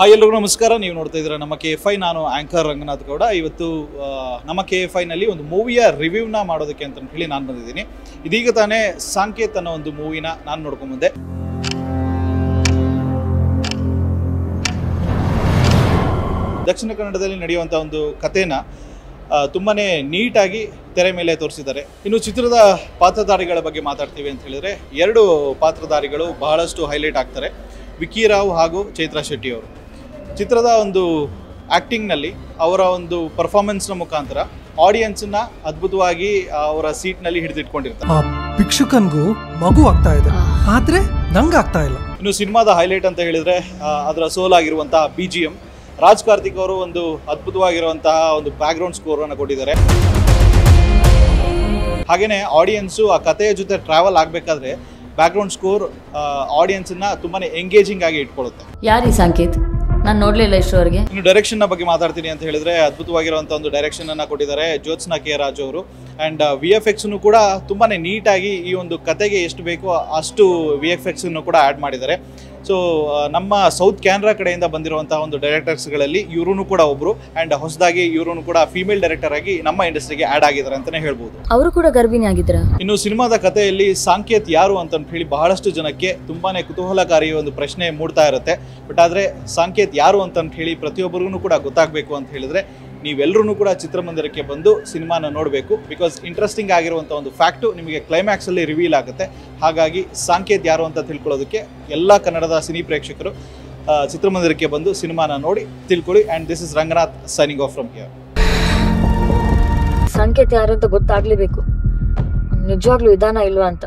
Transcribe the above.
Hi, ಎಲ್ರಿಗೂ ನಮಸ್ಕಾರ. ನೀವು ನೋಡ್ತಾ ಇದ್ದೀರಾ ನಮ್ಮ ಕೆ ಎಫ್ ಐ ನಾನು ಆಂಕರ್ ರಂಗನಾಥ್ ಗೌಡ. ಇವತ್ತು ನಮ್ಮ ಕೆ ಎಫ್ ಐನಲ್ಲಿ ಒಂದು ಮೂವಿಯ ರಿವ್ಯೂನ ಮಾಡೋದಕ್ಕೆ ಅಂತ ಹೇಳಿ ನಾನು ಬಂದಿದ್ದೀನಿ. ಇದೀಗ ತಾನೇ ಸಾಂಕೇತ್ ಅನ್ನೋ ಒಂದು ಮೂವಿನ ನಾನು ನೋಡ್ಕೊಂಡ್ ಬಂದೆ. ದಕ್ಷಿಣ ಕನ್ನಡದಲ್ಲಿ ನಡೆಯುವಂಥ ಒಂದು ಕಥೆನ ತುಂಬಾ ನೀಟಾಗಿ ತೆರೆ ಮೇಲೆ ತೋರಿಸಿದ್ದಾರೆ. ಇನ್ನು ಚಿತ್ರದ ಪಾತ್ರಧಾರಿಗಳ ಬಗ್ಗೆ ಮಾತಾಡ್ತೀವಿ ಅಂತ ಹೇಳಿದ್ರೆ ಎರಡು ಪಾತ್ರಧಾರಿಗಳು ಬಹಳಷ್ಟು ಹೈಲೈಟ್ ಆಗ್ತಾರೆ. ವಿಕಿ ರಾವ್ ಹಾಗೂ ಚೈತ್ರಾ ಶೆಟ್ಟಿ ಅವರು ಚಿತ್ರದ ಒಂದು ಆ್ಯಕ್ಟಿಂಗ್ನಲ್ಲಿ ಅವರ ಒಂದು ಪರ್ಫಾರ್ಮೆನ್ಸ್ನ ಮುಖಾಂತರ ಆಡಿಯನ್ಸ್ನ ಅದ್ಭುತವಾಗಿ ಅವರ ಸೀಟ್ನಲ್ಲಿ ಹಿಡಿದಿಟ್ಕೊಂಡಿರ್ತಾರೆ. ಆ ಭಿಕ್ಷುಕನ್ಗೂ ಮಗು ಆಗ್ತಾ ಇದೆ. ಆದರೆ ನಂಗೆ ಆಗ್ತಾ ಇಲ್ಲ. ಇನ್ನು ಸಿನಿಮಾದ ಹೈಲೈಟ್ ಅಂತ ಹೇಳಿದ್ರೆ ಆ, ಅದರ ಸೋಲಾಗಿರುವಂತಹ B G M Raj Karthik ಅವರು ಒಂದು ಅದ್ಭುತವಾಗಿರುವಂತಹ ಒಂದು ಬ್ಯಾಕ್ಗ್ರೌಂಡ್ ಸ್ಕೋರ್ ಅನ್ನು ಕೊಟ್ಟಿದ್ದಾರೆ. ಹಾಗೇನೆ ಆಡಿಯನ್ಸು ಆ ಕಥೆಯ ಜೊತೆ ಟ್ರಾವೆಲ್ ಆಗಬೇಕಾದ್ರೆ ಬ್ಯಾಕ್ಗ್ರೌಂಡ್ ಸ್ಕೋರ್ ಆಡಿಯನ್ಸನ್ನ ತುಂಬಾ ಎಂಗೇಜಿಂಗ್ ಆಗಿ ಇಟ್ಕೊಳ್ಳುತ್ತೆ. ಯಾರೀ ಸಂಕೇತ್? ನಾನು ನೋಡ್ಲಿಲ್ಲ ಇಷ್ಟವರೆಗೆ ಇನ್ನು ಡೈರೆಕ್ಷನ್ ಬಗ್ಗೆ ಮಾತಾಡ್ತೀನಿ ಅಂತ ಹೇಳಿದ್ರೆ ಅದ್ಭುತವಾಗಿರುವಂತಹ ಒಂದು ಡೈರೆಕ್ಷನ್ ಅನ್ನ ಕೊಟ್ಟಿದ್ದಾರೆ ಜ್ಯೋತ್ಸ್ನಾ ಕೆ ರಾಜ್ ಅವರು. ಅಂಡ್ ವಿ ಎಫ್ ಎಕ್ಸ್ ಕೂಡ ತುಂಬಾನೇ ನೀಟಾಗಿ ಈ ಒಂದು ಕತೆಗೆ ಎಷ್ಟು ಬೇಕೋ ಅಷ್ಟು ವಿ ಎಫ್ ಎಕ್ಸ್ ಕೂಡ ಆಡ್ ಮಾಡಿದ್ದಾರೆ. ಸೊ ನಮ್ಮ ಸೌತ್ ಕ್ಯಾನ್ರಾ ಕಡೆಯಿಂದ ಬಂದಿರುವಂತಹ ಒಂದು ಡೈರೆಕ್ಟರ್ಸ್ಗಳಲ್ಲಿ ಇವರು ಕೂಡ ಒಬ್ರು ಅಂಡ್ ಹೊಸದಾಗಿ ಇವರು ಕೂಡ ಫೀಮೇಲ್ ಡೈರೆಕ್ಟರ್ ಆಗಿ ನಮ್ಮ ಇಂಡಸ್ಟ್ರಿಗೆ ಆಡ್ ಆಗಿದ್ದಾರೆ ಅಂತಾನೆ ಹೇಳ್ಬೋದು. ಅವರು ಕೂಡ ಗರ್ಭಿಣಿ ಆಗಿದ್ರ ಇನ್ನು ಸಿನಿಮಾದ ಕಥೆಯಲ್ಲಿ ಸಾಂಕೇತ್ ಯಾರು ಅಂತ ಹೇಳಿ ಬಹಳಷ್ಟು ಜನಕ್ಕೆ ತುಂಬಾನೇ ಕುತೂಹಲಕಾರಿ ಒಂದು ಪ್ರಶ್ನೆ ಮೂಡ್ತಾ ಇರುತ್ತೆ. ಬಟ್ ಆದ್ರೆ ಸಾಂಕೇತ್ ಯಾರು ಅಂತ ಹೇಳಿ ಪ್ರತಿಯೊಬ್ಬರಿಗೂ ಕೂಡ ಗೊತ್ತಾಗಬೇಕು ಅಂತ ಹೇಳಿದ್ರೆ ನೀವೆಲ್ಲರೂ ಕೂಡ ಚಿತ್ರಮಂದಿರಕ್ಕೆ ಬಂದು ಸಿನಿಮಾನ ನೋಡಬೇಕು. ಬಿಕಾಸ್ ಇಂಟ್ರೆಸ್ಟಿಂಗ್ ಆಗಿರುವಂಥ ಒಂದು ಫ್ಯಾಕ್ಟು ನಿಮಗೆ ಕ್ಲೈಮ್ಯಾಕ್ಸಲ್ಲಿ ರಿವೀಲ್ ಆಗುತ್ತೆ. ಹಾಗಾಗಿ ಸಾಂಕೇತ್ ಯಾರು ಅಂತ ತಿಳ್ಕೊಳ್ಳೋದಕ್ಕೆ ಎಲ್ಲ ಕನ್ನಡದ ಸಿನಿ ಪ್ರೇಕ್ಷಕರು ಚಿತ್ರಮಂದಿರಕ್ಕೆ ಬಂದು ಸಿನಿಮಾನ ನೋಡಿ ತಿಳ್ಕೊಳ್ಳಿ. And this is Ranganath signing off from here Sanket ಯಾರು ಅಂತ ಗೊತ್ತಾಗ್ಲೇಬೇಕು. ನಿಜವಾಗ್ಲೂ ವಿಧಾನ ಇಲ್ವಾ ಅಂತ.